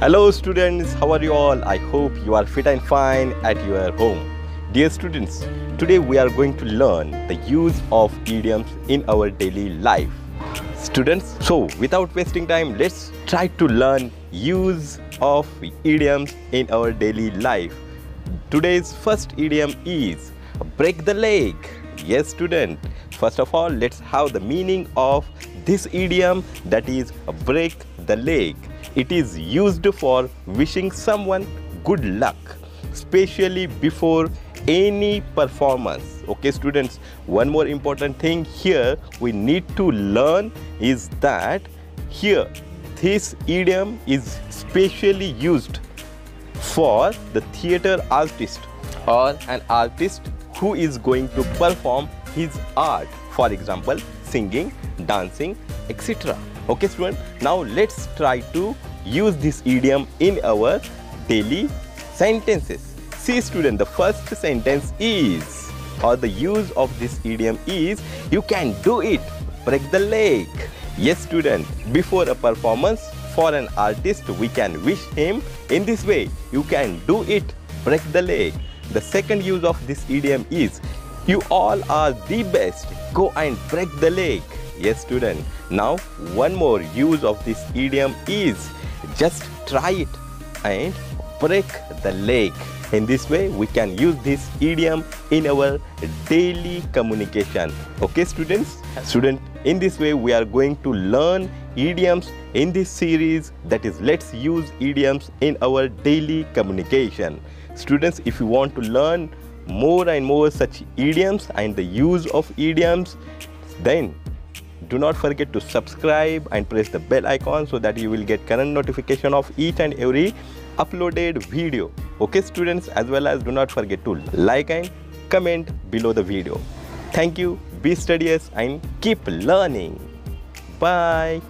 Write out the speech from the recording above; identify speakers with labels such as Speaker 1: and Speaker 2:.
Speaker 1: Hello students, how are you all? I hope you are fit and fine at your home. Dear students, today we are going to learn the use of idioms in our daily life. Students, so without wasting time, let's try to learn use of idioms in our daily life. Today's first idiom is break the leg. Yes student, first of all let's have the meaning of this idiom that is break the leg. It is used for wishing someone good luck, especially before any performance. Okay, students, one more important thing here we need to learn is that here this idiom is specially used for the theater artist or an artist who is going to perform his art. For example singing dancing etc okay student now let's try to use this idiom in our daily sentences. See student the first sentence is or the use of this idiom is you can do it. Break the leg. Yes student before a performance for an artist we can wish him in this way. You can do it. Break the leg the second use of this idiom is you all are the best. Go and break the leg yes student. Now one more use of this idiom is just try it and break the leg in this way we can use this idiom in our daily communication. Okay students? Student in this way we are going to learn idioms in this series. That is let's use idioms in our daily communication students if you want to learn more and more such idioms and the use of idioms then do not forget to subscribe and press the bell icon so that you will get current notification of each and every uploaded video. Okay students as well as do not forget to like and comment below the video. Thank you. Be studious and keep learning. Bye